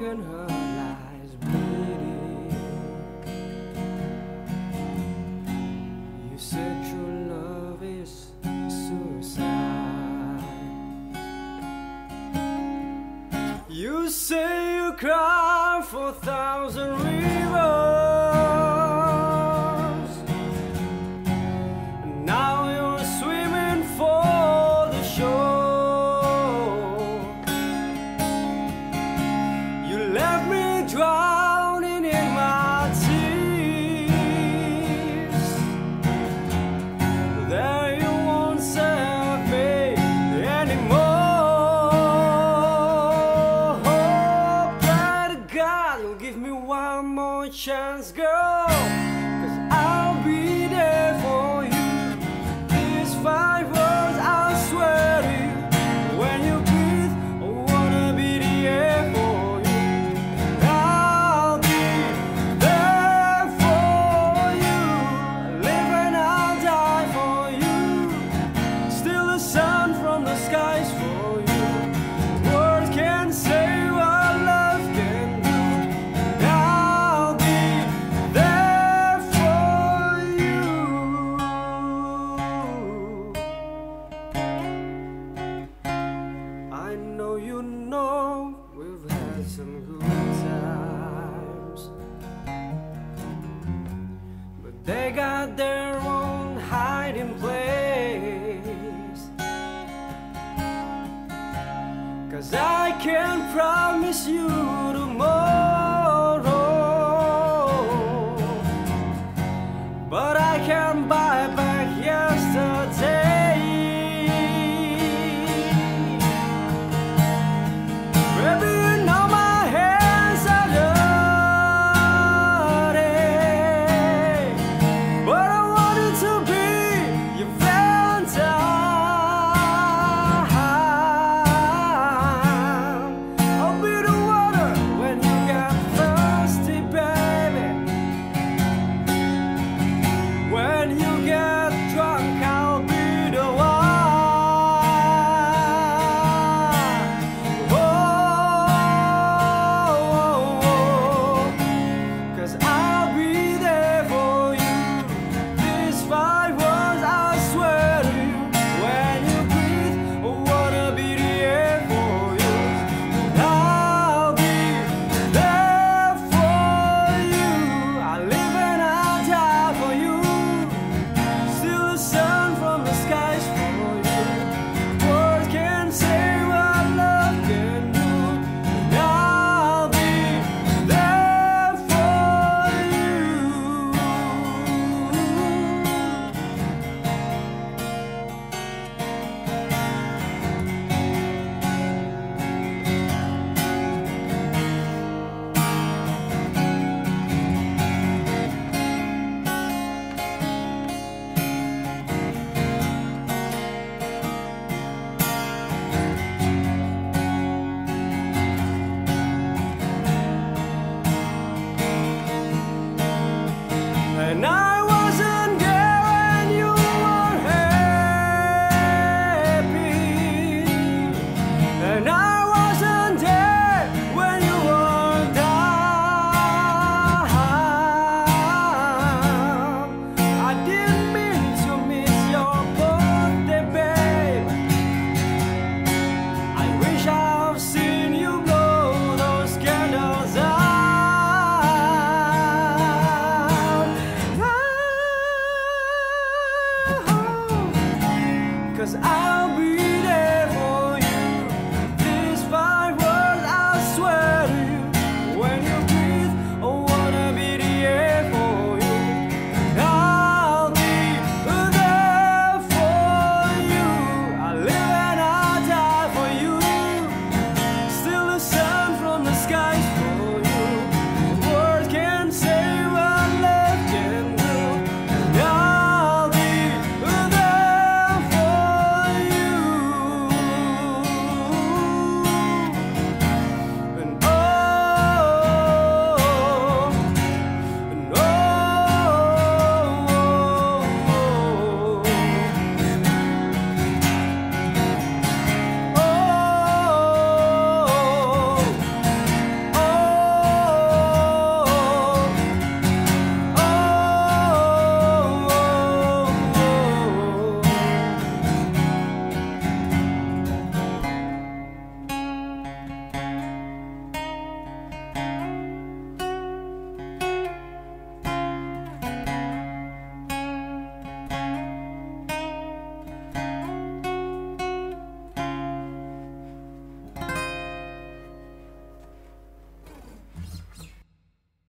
broken, her lies bleeding. You said true love is suicide. You say you cry for a thousand rivers. one more chance, girl. They got their own hiding place. Cause I can promise you.